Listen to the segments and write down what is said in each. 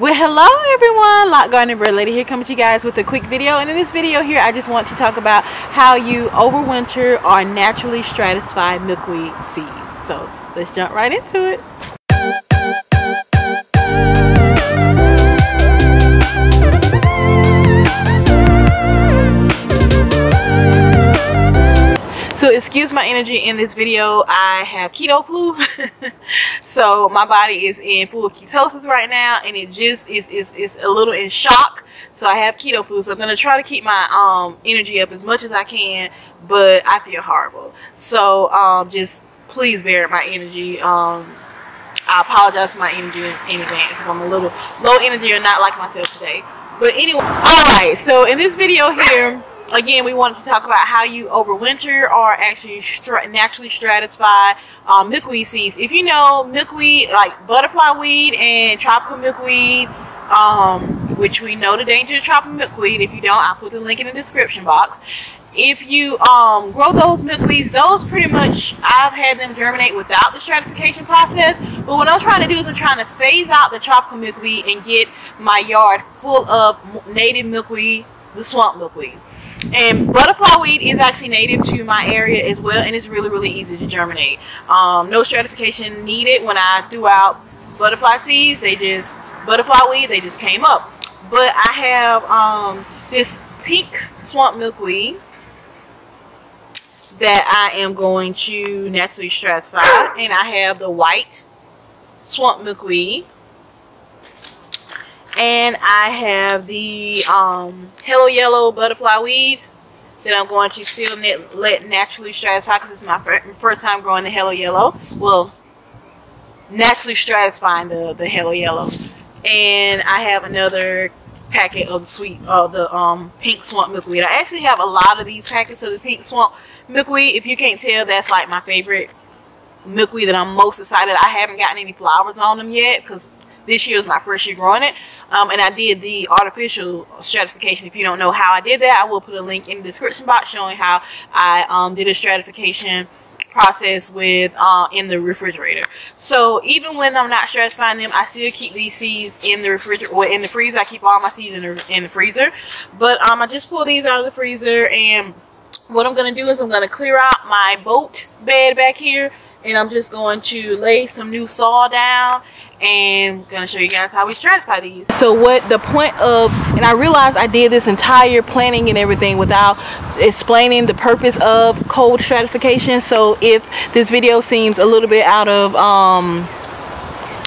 Well, hello everyone, Lock Garden Bird Lady here coming to you guys with a quick video. And in this video here, I just want to talk about how you overwinter our naturally stratified milkweed seeds. So let's jump right into it. So excuse my energy in this video. I have keto flu. so my body is in full ketosis right now and it just is, is, is a little in shock. So I have keto flu. So I'm going to try to keep my um, energy up as much as I can. But I feel horrible. So um, just please bear my energy. Um, I apologize for my energy in advance if I'm a little low energy or not like myself today. But anyway, alright, so in this video here, again, we wanted to talk about how you overwinter or actually naturally stratify um, milkweed seeds. If you know milkweed, like butterfly weed and tropical milkweed, um, which we know the danger of tropical milkweed. If you don't, I'll put the link in the description box. If you um, grow those milkweeds, those pretty much, I've had them germinate without the stratification process. But what I'm trying to do is I'm trying to phase out the tropical milkweed and get my yard full of native milkweed, the swamp milkweed. And butterfly weed is actually native to my area as well, and it's really, really easy to germinate. Um, no stratification needed when I threw out butterfly seeds. They just, butterfly weed, they just came up. But I have um, this pink swamp milkweed that I am going to naturally stratify. And I have the white swamp milkweed. And I have the um, Hello Yellow Butterfly Weed that I'm going to still net, let naturally stratify because it's my first time growing the Hello Yellow. Well, naturally stratifying the, the Hello Yellow. And I have another packet of the sweet, uh, the um, pink swamp milkweed. I actually have a lot of these packets of the pink swamp milkweed. If you can't tell, that's like my favorite milkweed that I'm most excited. I haven't gotten any flowers on them yet because this year is my first year growing it. Um, and I did the artificial stratification. If you don't know how I did that, I will put a link in the description box showing how I um, did a stratification process with uh, in the refrigerator. So even when I'm not stratifying them, I still keep these seeds in the refrigerator or in the freezer. I keep all my seeds in the, in the freezer. But um, I just pull these out of the freezer and what I'm going to do is I'm going to clear out my boat bed back here and I'm just going to lay some new saw down and gonna show you guys how we stratify these. So what the point of, and I realized I did this entire planning and everything without explaining the purpose of cold stratification. So if this video seems a little bit out of, um,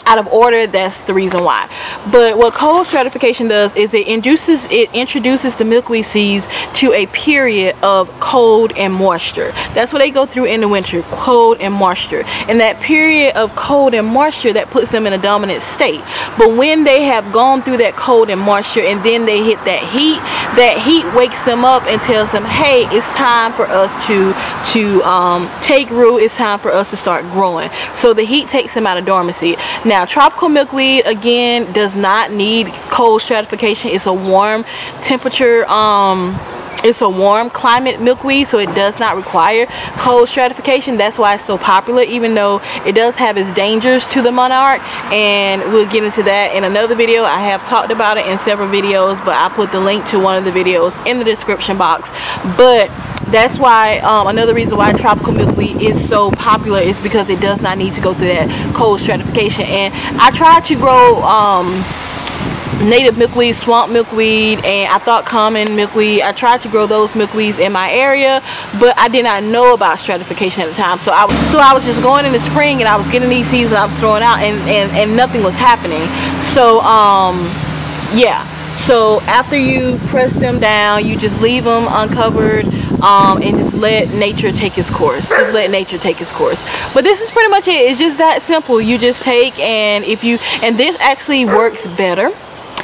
out of order that's the reason why. But what cold stratification does is it induces it introduces the milkweed seeds to a period of cold and moisture. That's what they go through in the winter cold and moisture. And that period of cold and moisture that puts them in a dominant state. But when they have gone through that cold and moisture and then they hit that heat that heat wakes them up and tells them hey it's time for us to to um, take root. It's time for us to start growing. So the heat takes them out of dormancy. Now, now, tropical milkweed, again, does not need cold stratification. It's a warm temperature, um, it's a warm climate milkweed, so it does not require cold stratification. That's why it's so popular, even though it does have its dangers to the monarch. And we'll get into that in another video. I have talked about it in several videos, but I put the link to one of the videos in the description box. But that's why um, another reason why tropical milkweed is so popular is because it does not need to go through that cold stratification and I tried to grow um, native milkweed, swamp milkweed, and I thought common milkweed. I tried to grow those milkweeds in my area, but I did not know about stratification at the time. So I was, so I was just going in the spring and I was getting these seeds and I was throwing out and, and, and nothing was happening. So um, yeah. So after you press them down, you just leave them uncovered um, and just let nature take its course. Just let nature take its course. But this is pretty much it. It's just that simple. You just take and if you, and this actually works better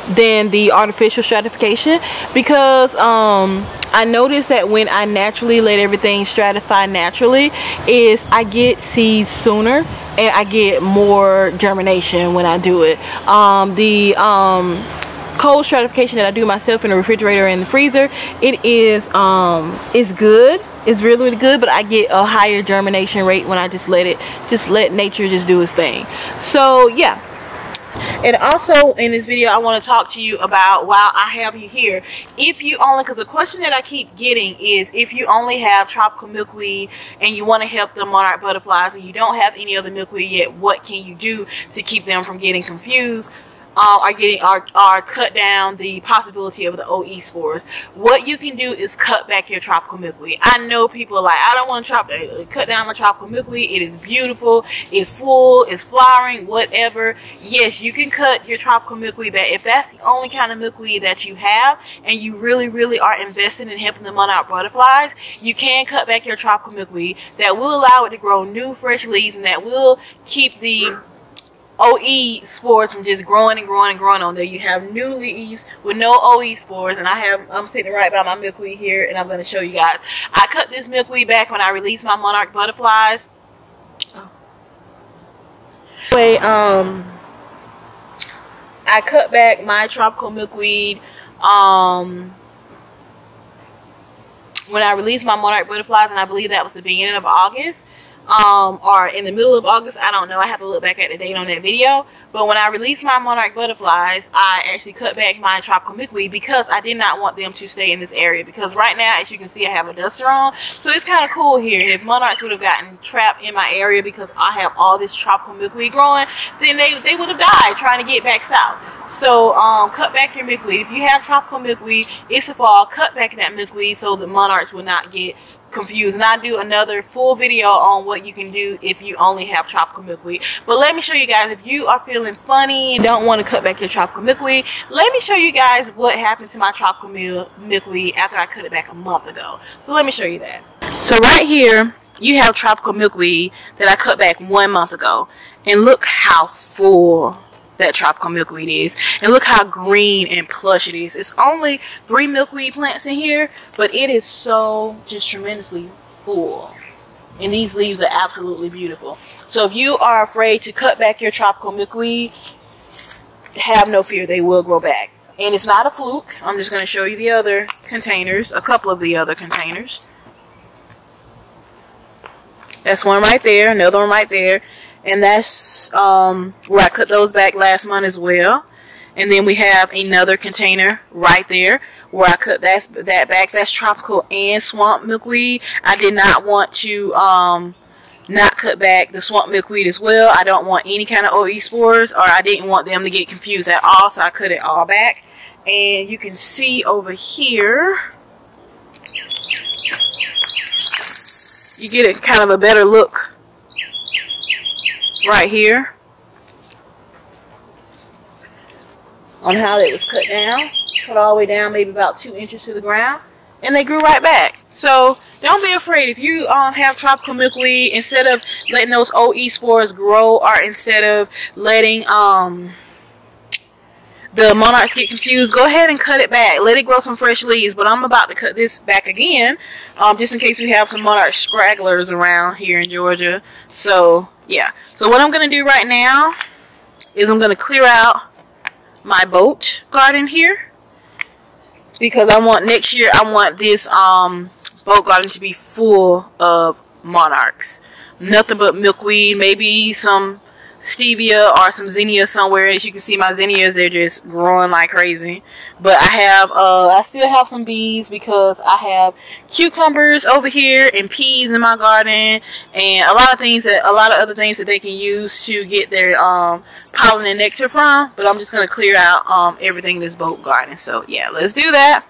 than the artificial stratification because um, I noticed that when I naturally let everything stratify naturally is I get seeds sooner and I get more germination when I do it. Um, the um, cold stratification that I do myself in the refrigerator and the freezer, it is um it's good. It's really really good, but I get a higher germination rate when I just let it just let nature just do its thing. So yeah. And also in this video, I want to talk to you about while I have you here, if you only, because the question that I keep getting is if you only have tropical milkweed and you want to help the monarch butterflies and you don't have any other milkweed yet, what can you do to keep them from getting confused? Uh, are getting are, are cut down the possibility of the OE spores. What you can do is cut back your tropical milkweed. I know people are like, I don't want to uh, cut down my tropical milkweed. It is beautiful. It's full. It's flowering. Whatever. Yes, you can cut your tropical milkweed back if that's the only kind of milkweed that you have, and you really, really are invested in helping the monarch butterflies. You can cut back your tropical milkweed. That will allow it to grow new, fresh leaves, and that will keep the OE spores from just growing and growing and growing on there. You have new leaves with no OE spores, and I have I'm sitting right by my milkweed here, and I'm going to show you guys. I cut this milkweed back when I released my monarch butterflies. Oh. Anyway, um, I cut back my tropical milkweed um when I released my monarch butterflies, and I believe that was the beginning of August um, or in the middle of August. I don't know. I have to look back at the date on that video. But when I released my monarch butterflies, I actually cut back my tropical milkweed because I did not want them to stay in this area. Because right now, as you can see, I have a duster on. So it's kind of cool here. And if monarchs would have gotten trapped in my area because I have all this tropical milkweed growing, then they, they would have died trying to get back south. So um, cut back your milkweed. If you have tropical milkweed, it's a fall. Cut back that milkweed so the monarchs will not get confused and I'll do another full video on what you can do if you only have tropical milkweed. But let me show you guys if you are feeling funny don't want to cut back your tropical milkweed let me show you guys what happened to my tropical mil milkweed after I cut it back a month ago. So let me show you that. So right here you have tropical milkweed that I cut back one month ago and look how full that tropical milkweed is. And look how green and plush it is. It's only three milkweed plants in here, but it is so just tremendously full. And these leaves are absolutely beautiful. So if you are afraid to cut back your tropical milkweed, have no fear, they will grow back. And it's not a fluke. I'm just going to show you the other containers, a couple of the other containers. That's one right there, another one right there and that's um, where I cut those back last month as well. And then we have another container right there where I cut that, that back. That's tropical and swamp milkweed. I did not want to um, not cut back the swamp milkweed as well. I don't want any kind of OE spores or I didn't want them to get confused at all. So I cut it all back. And you can see over here, you get a kind of a better look right here on how it was cut down. Cut all the way down maybe about two inches to the ground. And they grew right back. So don't be afraid. If you um, have tropical milkweed, instead of letting those OE spores grow or instead of letting um, the monarchs get confused, go ahead and cut it back. Let it grow some fresh leaves. But I'm about to cut this back again, um, just in case we have some monarch scragglers around here in Georgia. So, yeah. So what I'm going to do right now is I'm going to clear out my boat garden here. Because I want next year, I want this um, boat garden to be full of monarchs. Nothing but milkweed, maybe some stevia or some zinnia somewhere. As you can see, my zinnias, they're just growing like crazy. But I have, uh, I still have some bees because I have cucumbers over here and peas in my garden and a lot of things that, a lot of other things that they can use to get their, um, pollen and nectar from. But I'm just going to clear out, um, everything in this boat garden. So yeah, let's do that.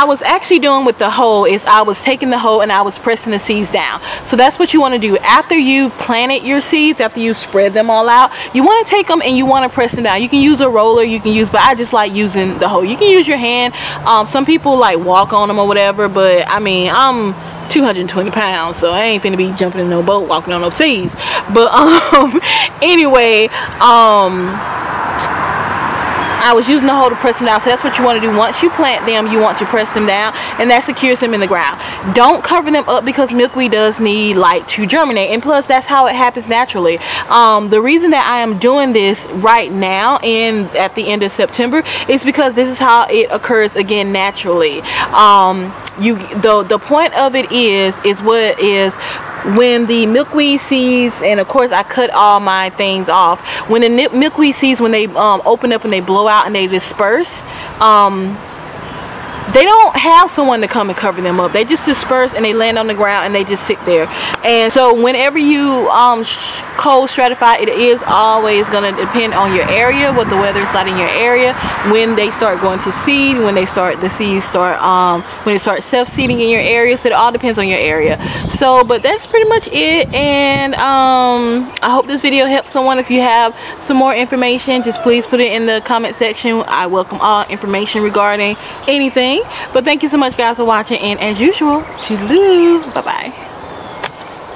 I was actually doing with the hoe is I was taking the hoe and I was pressing the seeds down. So that's what you want to do. After you've planted your seeds, after you spread them all out, you want to take them and you want to press them down. You can use a roller, you can use, but I just like using the hoe. You can use your hand. Um, some people like walk on them or whatever, but I mean, I'm 220 pounds so I ain't finna be jumping in no boat walking on no seas but um anyway um I was using the hoe to press them down. So that's what you want to do. Once you plant them, you want to press them down, and that secures them in the ground. Don't cover them up because milkweed does need light to germinate, and plus that's how it happens naturally. Um, the reason that I am doing this right now and at the end of September is because this is how it occurs again naturally. Um, you the the point of it is is what is when the milkweed seeds and of course I cut all my things off. When the milkweed seeds when they um, open up and they blow out and they disperse um, they don't have someone to come and cover them up. They just disperse and they land on the ground and they just sit there. And so whenever you um, cold stratify, it is always going to depend on your area, what the weather is like in your area, when they start going to seed, when they start, the seeds start, um, when they start self-seeding in your area. So it all depends on your area. So, but that's pretty much it. And um, I hope this video helps someone. If you have some more information, just please put it in the comment section. I welcome all information regarding anything but thank you so much guys for watching. And as usual toodaloo bye bye